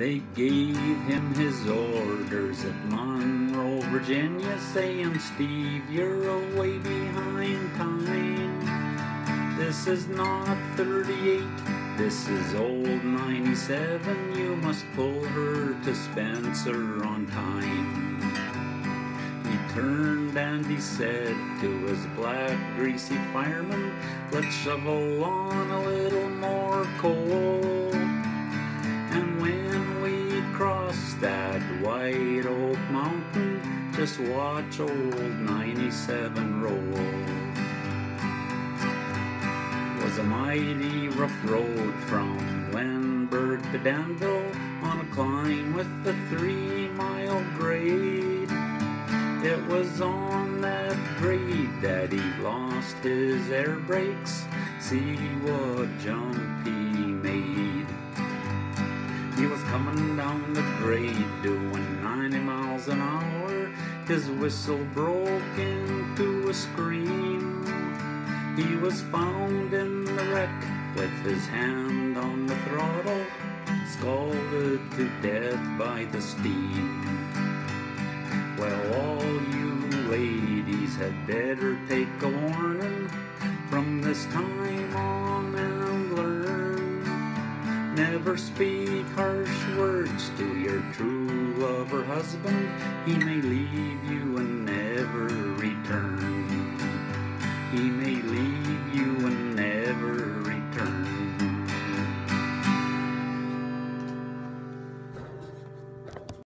They gave him his orders at Monroe, Virginia, saying, Steve, you're away behind time. This is not 38, this is old 97. You must pull her to Spencer on time. He turned and he said to his black, greasy fireman, Let's shovel on a little more coal. Just watch old 97 roll. Was a mighty rough road from Lynchburg to Danville on a climb with the three mile grade. It was on that grade that he lost his air brakes. See what jump he made. He was coming down the grade doing His whistle broke into a scream. He was found in the wreck with his hand on the throttle, scalded to death by the steam. Well, all you ladies had better take a warning from this time on and learn. Never speak harsh words to your true lover husband. He may